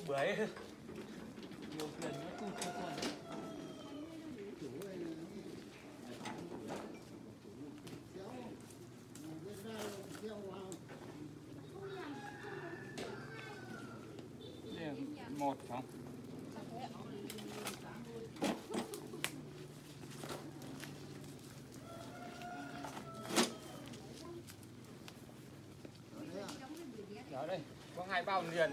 lu bưởi nhiều tiền nó tụt không còn một không? Đó đây, có hai bao liền.